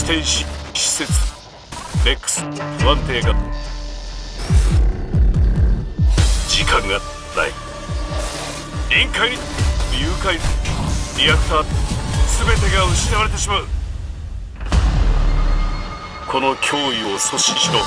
視点し施設レックス不安定が。時間がない。臨界に誘拐リアクター全てが失われてしまう。この脅威を阻止しろ。